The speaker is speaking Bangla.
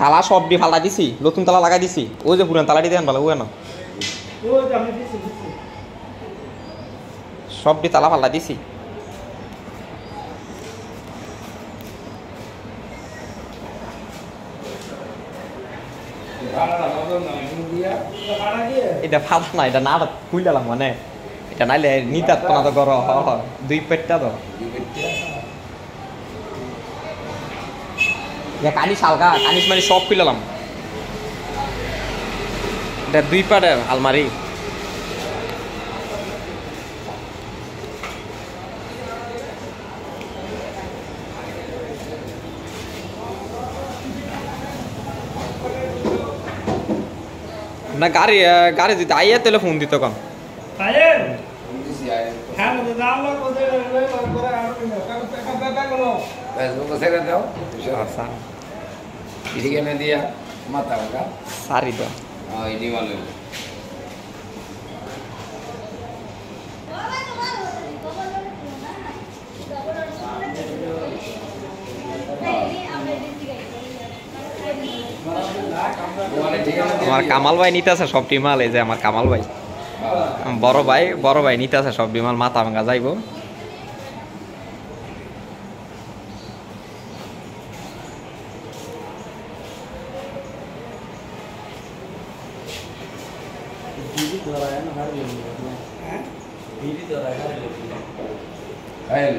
তালা সব দিয়ে ফালা দিছি, নতুন তালা লাগাই দিছি। ওই যে পুরান তালাটি দেন ভালো, ওই না? সব দিয়ে তালা ফালা দিছি। এটা ফালা না, এটা না খুইলাম মানে। এটা নাইলে নিতাত না তো গর হ হ দুই পেটটা? কানিস হালকা কানিস মানে সব খুইলাম এটা দুই পাটের আলমারি। না গাড়ি গাড়ি দিতে আইয়া তেলে ফোন দিত কম। Boleh dia আমার কামাল ভাই নিতে আছে সব টিমাল এই যে আমার কামাল ভাই। বড় ভাই বড় ভাই নিতে আছে সব বিমাল মাথা ভাঙা যাইব। है।